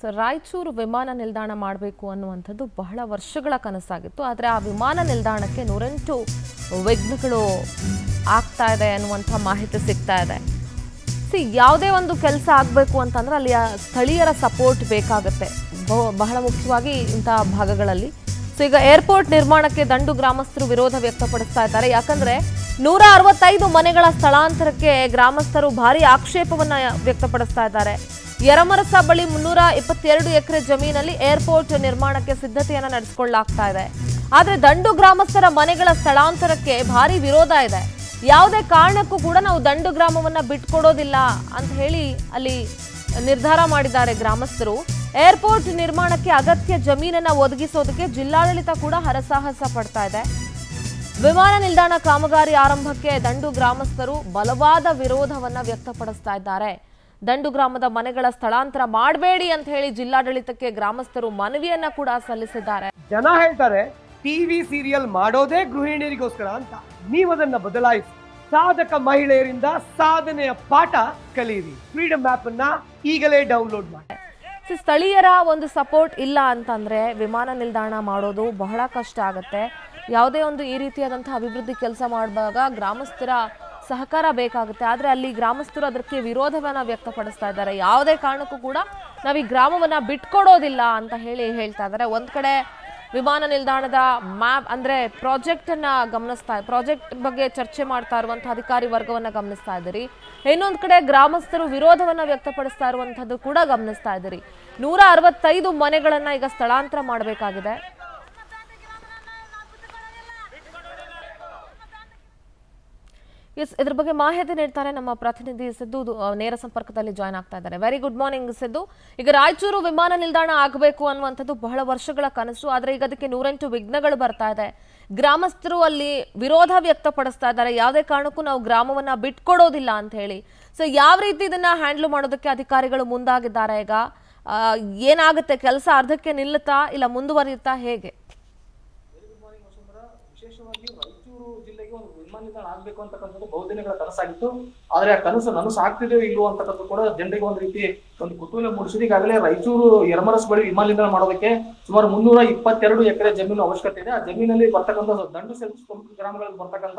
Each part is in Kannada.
ಸೊ ರಾಯಚೂರು ವಿಮಾನ ನಿಲ್ದಾಣ ಮಾಡಬೇಕು ಅನ್ನುವಂಥದ್ದು ಬಹಳ ವರ್ಷಗಳ ಕನಸಾಗಿತ್ತು. ಆದರೆ ಆ ವಿಮಾನ ನಿಲ್ದಾಣಕ್ಕೆ ನೂರೆಂಟು ವಿಘ್ನಗಳು ಆಗ್ತಾ ಇದೆ ಅನ್ನುವಂಥ ಮಾಹಿತಿ ಸಿಗ್ತಾ ಇದೆ. ಸಿ, ಯಾವುದೇ ಒಂದು ಕೆಲಸ ಆಗಬೇಕು ಅಂತಂದ್ರೆ ಅಲ್ಲಿಯ ಸ್ಥಳೀಯರ ಸಪೋರ್ಟ್ ಬೇಕಾಗುತ್ತೆ. ಬಹು- ಬಹಳ ಮುಖ್ಯವಾಗಿ ಇಂಥ ಭಾಗಗಳಲ್ಲಿ. ಸೊ, ಈಗ ಏರ್ಪೋರ್ಟ್ ನಿರ್ಮಾಣಕ್ಕೆ ದಂಡು ಗ್ರಾಮಸ್ಥರು ವಿರೋಧ ವ್ಯಕ್ತಪಡಿಸ್ತಾ ಇದ್ದಾರೆ. ಯಾಕಂದ್ರೆ ನೂರ ಅರವತ್ತೈದು ಮನೆಗಳ ಸ್ಥಳಾಂತರಕ್ಕೆ ಗ್ರಾಮಸ್ಥರು ಭಾರಿ ಆಕ್ಷೇಪವನ್ನು ವ್ಯಕ್ತಪಡಿಸ್ತಾ ಇದ್ದಾರೆ. ಯರಮರಸ ಬಳಿ ಮುನ್ನೂರ ಇಪ್ಪತ್ತೆರಡು ಎಕರೆ ಜಮೀನಲ್ಲಿ ಏರ್ಪೋರ್ಟ್ ನಿರ್ಮಾಣಕ್ಕೆ ಸಿದ್ಧತೆಯನ್ನು ನಡೆಸಿಕೊಳ್ಳಲಾಗ್ತಾ ಇದೆ. ಆದರೆ ದಂಡು ಗ್ರಾಮಸ್ಥರ ಮನೆಗಳ ಸ್ಥಳಾಂತರಕ್ಕೆ ಭಾರಿ ವಿರೋಧ ಇದೆ. ಯಾವುದೇ ಕಾರಣಕ್ಕೂ ಕೂಡ ನಾವು ದಂಡು ಗ್ರಾಮವನ್ನು ಬಿಟ್ಕೊಡೋದಿಲ್ಲ ಅಂತ ಹೇಳಿ ಅಲ್ಲಿ ನಿರ್ಧಾರ ಮಾಡಿದ್ದಾರೆ ಗ್ರಾಮಸ್ಥರು. ಏರ್ಪೋರ್ಟ್ ನಿರ್ಮಾಣಕ್ಕೆ ಅಗತ್ಯ ಜಮೀನನ್ನು ಒದಗಿಸೋದಕ್ಕೆ ಜಿಲ್ಲಾಡಳಿತ ಕೂಡ ಹರಸಾಹಸ ಪಡ್ತಾ ಇದೆ. ವಿಮಾನ ನಿಲ್ದಾಣ ಕಾಮಗಾರಿ ಆರಂಭಕ್ಕೆ ದಂಡು ಗ್ರಾಮಸ್ಥರು ಬಲವಾದ ವಿರೋಧವನ್ನು ವ್ಯಕ್ತಪಡಿಸ್ತಾ ಇದ್ದಾರೆ. ದಂಡು ಗ್ರಾಮದ ಮನೆಗಳ ಸ್ಥಳಾಂತರ ಮಾಡಬೇಡಿ ಅಂತ ಹೇಳಿ ಜಿಲ್ಲಾಡಳಿತಕ್ಕೆ ಗ್ರಾಮಸ್ಥರು ಮನವಿಯನ್ನ ಕೂಡ ಸಲ್ಲಿಸಿದ್ದಾರೆ. ಜನ ಹೇಳ್ತಾರೆ ಟಿವಿ ಸೀರಿಯಲ್ ಮಾಡೋದೇ ಗೃಹಿಣಿಯರಿಗೋಸ್ಕರ ಅಂತ. ನೀವು ಅದನ್ನ ಬದಲಾಯಿಸಿ. ಸಾಧಕ ಮಹಿಳೆಯರಿಂದ ಸಾಧನೆಯ ಪಾಠ ಕಲಿಯಿರಿ. ಫ್ರೀಡಮ್ ಆಪ್ ಅನ್ನ ಈಗಲೇ ಡೌನ್ಲೋಡ್ ಮಾಡಿ. ಸ್ಥಳೀಯರ ಒಂದು ಸಪೋರ್ಟ್ ಇಲ್ಲ ಅಂತಂದ್ರೆ ವಿಮಾನ ನಿಲ್ದಾಣ ಮಾಡೋದು ಬಹಳ ಕಷ್ಟ ಆಗುತ್ತೆ. ಯಾವುದೇ ಒಂದು ಈ ರೀತಿಯಾದಂತಹ ಅಭಿವೃದ್ಧಿ ಕೆಲಸ ಮಾಡುವಾಗ ಗ್ರಾಮಸ್ಥರ ಸಹಕಾರ ಬೇಕಾಗುತ್ತೆ. ಆದರೆ ಅಲ್ಲಿ ಗ್ರಾಮಸ್ಥರು ಅದಕ್ಕೆ ವಿರೋಧವನ್ನು ವ್ಯಕ್ತಪಡಿಸ್ತಾ ಇದ್ದಾರೆ. ಯಾವುದೇ ಕಾರಣಕ್ಕೂ ಕೂಡ ನಾವು ಈ ಗ್ರಾಮವನ್ನ ಬಿಟ್ಕೊಡೋದಿಲ್ಲ ಅಂತ ಹೇಳಿ ಹೇಳ್ತಾ ಇದ್ದಾರೆ. ಒಂದು ಕಡೆ ವಿಮಾನ ನಿಲ್ದಾಣದ ಮ್ಯಾಪ್ ಅಂದ್ರೆ ಪ್ರಾಜೆಕ್ಟನ್ನು ಗಮನಿಸ್ತಾ ಪ್ರಾಜೆಕ್ಟ್ ಬಗ್ಗೆ ಚರ್ಚೆ ಮಾಡ್ತಾ ಇರುವಂಥ ಅಧಿಕಾರಿ ವರ್ಗವನ್ನ ಗಮನಿಸ್ತಾ ಇದ್ದೀರಿ. ಇನ್ನೊಂದು ಕಡೆ ಗ್ರಾಮಸ್ಥರು ವಿರೋಧವನ್ನು ವ್ಯಕ್ತಪಡಿಸ್ತಾ ಇರುವಂಥದ್ದು ಕೂಡ ಗಮನಿಸ್ತಾ ಇದ್ದೀರಿ. ನೂರ ಅರವತ್ತೈದು ಮನೆಗಳನ್ನ ಈಗ ಸ್ಥಳಾಂತರ ಮಾಡಬೇಕಾಗಿದೆ. ಎಸ್, ಇದ್ರ ಬಗ್ಗೆ ಮಾಹಿತಿ ನೀಡ್ತಾರೆ ನಮ್ಮ ಪ್ರತಿನಿಧಿ ಸಿದ್ದು ನೇರ ಸಂಪರ್ಕದಲ್ಲಿ ಜಾಯ್ನ್ ಆಗ್ತಾ ಇದ್ದಾರೆ. Very good morning Siddu. ಈಗ ರಾಯಚೂರು ವಿಮಾನ ನಿಲ್ದಾಣ ಆಗಬೇಕು ಅನ್ನುವಂಥದ್ದು ಬಹಳ ವರ್ಷಗಳ ಕನಸು, ಆದರೆ ಈಗ ಅದಕ್ಕೆ ನೂರೆಂಟು ವಿಘ್ನಗಳು ಬರ್ತಾ ಇದೆ. ಗ್ರಾಮಸ್ಥರು ಅಲ್ಲಿ ವಿರೋಧ ವ್ಯಕ್ತಪಡಿಸ್ತಾ ಇದ್ದಾರೆ. ಯಾವುದೇ ಕಾರಣಕ್ಕೂ ನಾವು ಗ್ರಾಮವನ್ನ ಬಿಟ್ಕೊಡೋದಿಲ್ಲ ಅಂತ ಹೇಳಿ. ಸೊ ಯಾವ ರೀತಿ ಇದನ್ನ ಹ್ಯಾಂಡಲ್ ಮಾಡೋದಕ್ಕೆ ಅಧಿಕಾರಿಗಳು ಮುಂದಾಗಿದ್ದಾರೆ ಈಗ? ಏನಾಗುತ್ತೆ? ಕೆಲಸ ಅರ್ಧಕ್ಕೆ ನಿಲ್ಲುತ್ತಾ ಇಲ್ಲ ಮುಂದುವರಿಯುತ್ತಾ ಹೇಗೆ? ರಾಯಚೂರು ಜಿಲ್ಲೆಗೆ ಒಂದು ವಿಮಾನ ನಿಲ್ದಾಣ ಆಗ್ಬೇಕು ಅಂತಕ್ಕಂಥದ್ದು ಬಹುದಿನಗಳ ಕನಸಾಗಿತ್ತು. ಆದ್ರೆ ಆ ಕನಸು ನನಸು ಆಗ್ತಿದೆಯೋ ಇಲ್ವೋ ಅಂತಕ್ಕಂಥದ್ದು ಕೂಡ ಜನರಿಗೆ ಒಂದು ರೀತಿ ಒಂದು ಕುತೂಹಲ ಮೂಡಿಸಿದೆ. ಈಗಾಗಲೇ ರಾಯಚೂರು ಯರಮರಸ್ ಬಳಿ ವಿಮಾನ ನಿಲ್ದಾಣ ಮಾಡೋದಕ್ಕೆ ಸುಮಾರು ಮುನ್ನೂರ ಇಪ್ಪತ್ತೆರಡು ಎಕರೆ ಜಮೀನು ಅವಶ್ಯಕತೆ ಇದೆ. ಆ ಜಮೀನಲ್ಲಿ ಬರ್ತಕ್ಕಂಥ ದಂಡು ಪ್ರಮುಖ ಗ್ರಾಮಗಳಲ್ಲಿ ಬರ್ತಕ್ಕಂಥ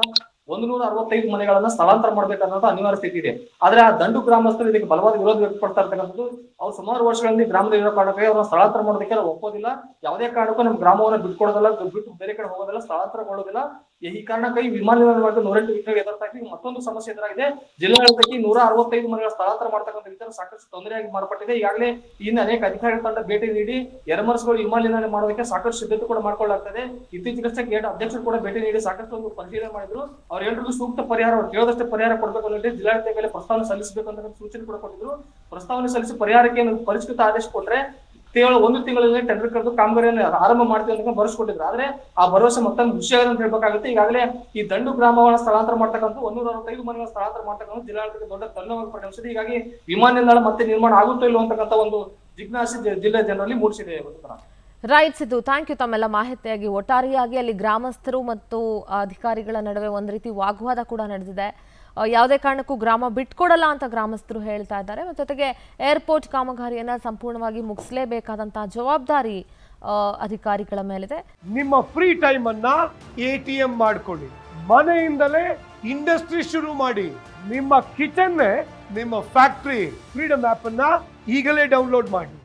ಒಂದು ನೂರ ಅರವತ್ತೈದು ಮನೆಗಳನ್ನ ಸ್ಥಳಾಂತರ ಮಾಡಬೇಕನ್ನೋದು ಅನಿವಾರ್ಯ ಸ್ಥಿತಿ ಇದೆ ಆದ್ರೆ ಆ ದಂಡು ಗ್ರಾಮಸ್ಥರು ಇದಕ್ಕೆ ಬಲವಾದ ವಿರೋಧ ವ್ಯಕ್ತಪಡ್ತಾ ಇರ್ತಕ್ಕಂಥದ್ದು, ಅವ್ರು ಸುಮಾರು ವರ್ಷಗಳಲ್ಲಿ ಗ್ರಾಮದಲ್ಲಿ ಕಾರಣಕ್ಕೆ ಅವ್ರನ್ನ ಸ್ಥಳಾಂತರ ಮಾಡೋದಕ್ಕೆ ಒಪ್ಪೋದಿಲ್ಲ. ಯಾವುದೇ ಕಾರಣಕ್ಕೂ ನಮ್ಮ ಗ್ರಾಮವನ್ನ ಬಿಟ್ಕೊಡೋದಿಲ್ಲ, ಬಿಟ್ಟು ಬೇರೆ ಕಡೆ ಹೋಗೋದಿಲ್ಲ, ಸ್ಥಳಾಂತರಗೊಳ್ಳೋದಿಲ್ಲ. ಈ ಕಾರಣಕ್ಕಾಗಿ ವಿಮಾನ ನಿಲ್ದಾಣವಾಗಿ ನೂರೆಂಟು ವಿಘ್ನ ಎದುರಾಗಿ ಮತ್ತೊಂದು ಸಮಸ್ಯೆ ಎದುರಾಗಿದೆ. ಜಿಲ್ಲಾಡಳಿತಕ್ಕೆ ನೂರ ಅರವತ್ತೈದು ಮನೆಗಳ ಸ್ಥಳಾಂತರ ಮಾಡ್ತಕ್ಕಂಥ ವಿಚಾರ ಸಾಕಷ್ಟು ತೊಂದರೆಯಾಗಿ ಮಾರ್ಪಟ್ಟಿದೆ. ಈಗಾಗಲೇ ಇನ್ನು ಅನೇಕ ಅಧಿಕಾರಿಗಳ ತಂಡ ಭೇಟಿ ನೀಡಿ ಎರಮರ್ಸ್ಗಳು ವಿಮಾನ ನಿಲ್ದಾಣ ಮಾಡೋದಕ್ಕೆ ಸಾಕಷ್ಟು ಸಿದ್ಧತೆ ಕೂಡ ಮಾಡ್ಕೊಳ್ಳಾಗ್ತದೆ ಇತ್ತೀಚೆಗಷ್ಟೇ ಗೇಟ್ ಅಧ್ಯಕ್ಷರು ಕೂಡ ಭೇಟಿ ನೀಡಿ ಸಾಕಷ್ಟು ಒಂದು ಪರಿಶೀಲನೆ ಮಾಡಿದ್ರು. ಅವ್ರೆಲ್ಲರಿಗೂ ಸೂಕ್ತ ಪರಿಹಾರ ಕೇಳದಷ್ಟೇ ಪರಿಹಾರ ಕೊಡಬೇಕು ಅನ್ನೋದೇ ಜಿಲ್ಲಾಡಳಿತ ಮೇಲೆ ಪ್ರಸ್ತಾವನೆ ಸಲ್ಲಿಸಬೇಕು ಅಂತ ಸೂಚನೆ ಕೂಡ ಕೊಟ್ಟಿದ್ರು. ಪ್ರಸ್ತಾವನೆ ಸಲ್ಲಿಸಿ ಪರಿಹಾರಕ್ಕೆ ಪರಿಷ್ಕೃತ ಆದೇಶ ಕೊಟ್ರೆ ಕೇವಲ ಒಂದು ತಿಂಗಳಲ್ಲಿ ಟೆಂಡರ್ ಕರೆದು ಕಾಮಗಾರಿಯನ್ನು ಆರಂಭ ಮಾಡ್ತೀವಿ ಅಂತ ಭರಿಸ್ಕೊಟ್ಟಿದ್ರು ಆದ್ರೆ ಆ ಭರವಸೆ ಮತ್ತೊಂದು ವಿಷಯ ಅಂತ ಹೇಳ್ಬೇಕಾಗುತ್ತೆ. ಈಗಾಗಲೇ ಈ ದಂಡು ಗ್ರಾಮಗಳ ಸ್ಥಳಾಂತರ ಮಾಡ್ತಕ್ಕಂಥ ಒಂದೂರ ಅರವತ್ತೈದು ಮನೆಗಳ ಸ್ಥಳಾಂತರ ಮಾಡ್ತಕ್ಕಂಥ ಜಿಲ್ಲಾಡಳಿತಕ್ಕೆ ದೊಡ್ಡ ತಲೆನೋವಾಗಿ ಪರಿಣಮಿಸಿದೆ ಹೀಗಾಗಿ ವಿಮಾನ ನಿಲ್ದಾಣ ಮತ್ತೆ ನಿರ್ಮಾಣ ಆಗುತ್ತೋ ಇಲ್ಲೋ ಅಂತಕ್ಕಂಥ ಒಂದು ಜಿಜ್ಞಾಸೆ ಜಿಲ್ಲೆ ಜನರಲ್ಲಿ ಮೂಡಿಸಿದೆ ರೈಟ್ ಸಿದ್ದು ಥ್ಯಾಂಕ್ ಯು ತಮ್ಮೆಲ್ಲ ಮಾಹಿತಿಯಾಗಿ. ಒಟ್ಟಾರೆಯಾಗಿ ಅಲ್ಲಿ ಗ್ರಾಮಸ್ಥರು ಮತ್ತು ಅಧಿಕಾರಿಗಳ ನಡುವೆ ಒಂದು ರೀತಿ ವಾಗ್ವಾದ ಕೂಡ ನಡೆದಿದೆ. ಯಾವುದೇ ಕಾರಣಕ್ಕೂ ಗ್ರಾಮ ಬಿಟ್ಕೊಡಲ್ಲ ಅಂತ ಗ್ರಾಮಸ್ಥರು ಹೇಳ್ತಾ ಇದ್ದಾರೆ. ಜೊತೆಗೆ ಏರ್ಪೋರ್ಟ್ ಕಾಮಗಾರಿಯನ್ನು ಸಂಪೂರ್ಣವಾಗಿ ಮುಗಿಸಲೇಬೇಕಾದಂತಹ ಜವಾಬ್ದಾರಿ ಅಧಿಕಾರಿಗಳ ಮೇಲಿದೆ. ನಿಮ್ಮ ಫ್ರೀ ಟೈಮ್ ಅನ್ನ ಎ ಟಿ ಎಂ ಮಾಡ್ಕೊಳ್ಳಿ. ಮನೆಯಿಂದಲೇ ಇಂಡಸ್ಟ್ರಿ ಶುರು ಮಾಡಿ. ನಿಮ್ಮ ಕಿಚನ್ ನಿಮ್ಮ ಫ್ಯಾಕ್ಟ್ರಿ ಫ್ರೀಡಮ್ ಆಪ್ ಅನ್ನ ಈಗಲೇ ಡೌನ್ಲೋಡ್ ಮಾಡಿ.